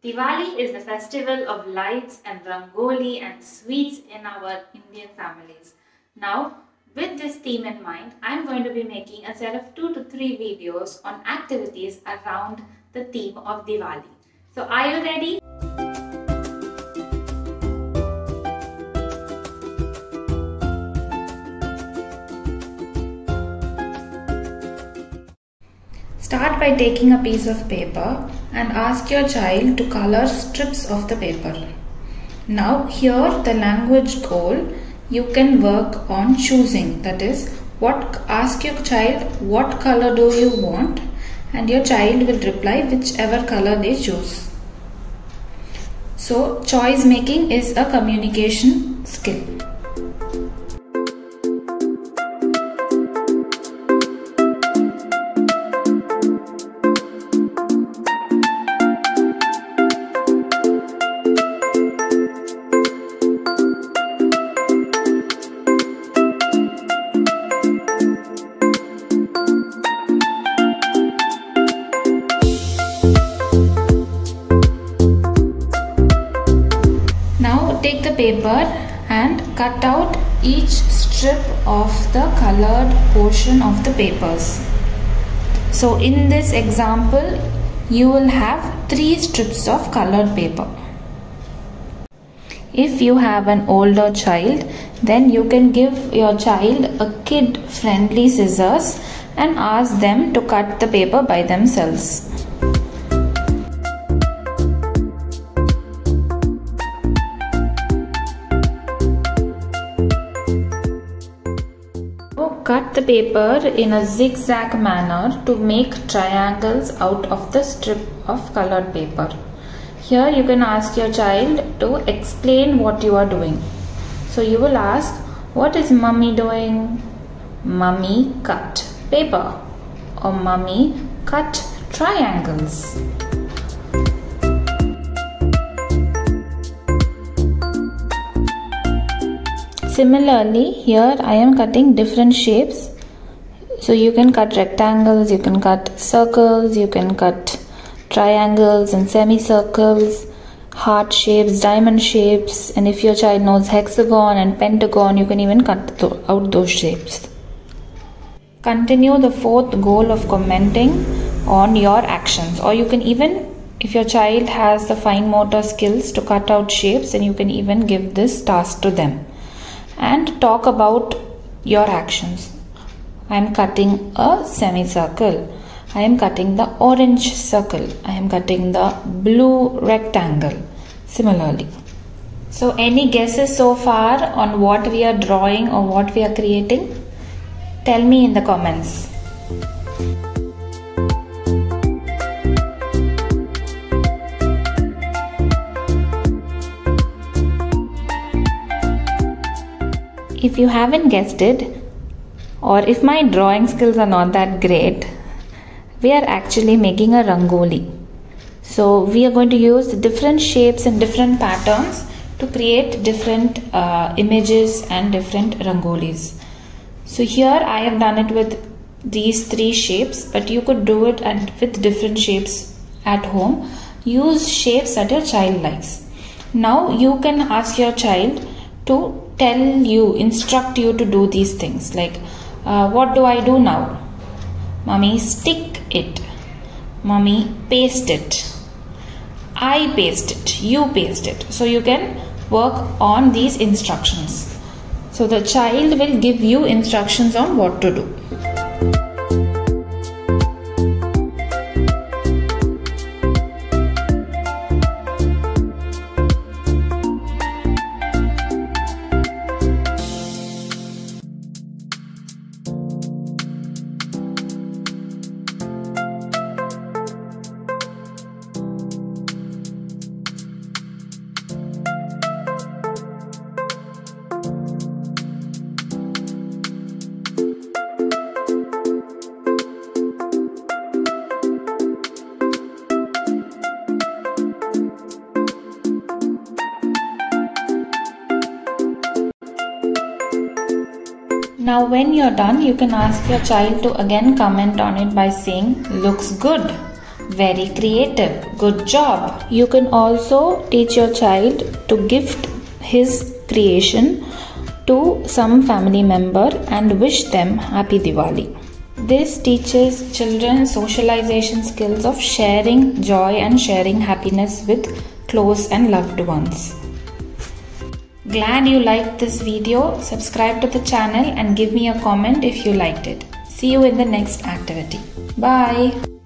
Diwali is the festival of lights and rangoli and sweets in our Indian families. Now, with this theme in mind, I'm going to be making a set of two to three videos on activities around the theme of Diwali. So, are you ready? Start by taking a piece of paper and ask your child to color strips of the paper. Now here the language goal you can work on choosing that is what ask your child what color do you want and your child will reply whichever color they choose. So choice making is a communication skill. Paper and cut out each strip of the colored portion of the papers. So in this example you will have three strips of colored paper. If you have an older child then you can give your child a kid friendly scissors and ask them to cut the paper by themselves. Cut the paper in a zigzag manner to make triangles out of the strip of colored paper. Here you can ask your child to explain what you are doing. So you will ask, what is mummy doing? Mummy cut paper or mummy cut triangles. Similarly, here I am cutting different shapes. So you can cut rectangles, you can cut circles, you can cut triangles and semicircles, heart shapes, diamond shapes, and if your child knows hexagon and pentagon, you can even cut out those shapes. Continue the fourth goal of commenting on your actions, or you can even if your child has the fine motor skills to cut out shapes, then you can even give this task to them and talk about your actions. I am cutting a semicircle. I am cutting the orange circle. I am cutting the blue rectangle. Similarly. So, any guesses so far on what we are drawing or what we are creating? Tell me in the comments. If you haven't guessed it, or if my drawing skills are not that great, we are actually making a rangoli. So we are going to use different shapes and different patterns to create different uh, images and different rangolis. So here I have done it with these three shapes, but you could do it and with different shapes at home. Use shapes that your child likes. Now you can ask your child to tell you, instruct you to do these things. Like, uh, what do I do now? Mummy, stick it. Mummy, paste it. I paste it. You paste it. So you can work on these instructions. So the child will give you instructions on what to do. Now when you're done, you can ask your child to again comment on it by saying looks good, Very creative. Good job. You can also teach your child to gift his creation to some family member and wish them happy Diwali. This teaches children socialization skills of sharing joy and sharing happiness with close and loved ones. Glad you liked this video. Subscribe to the channel and give me a comment if you liked it. See you in the next activity. Bye.